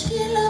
起了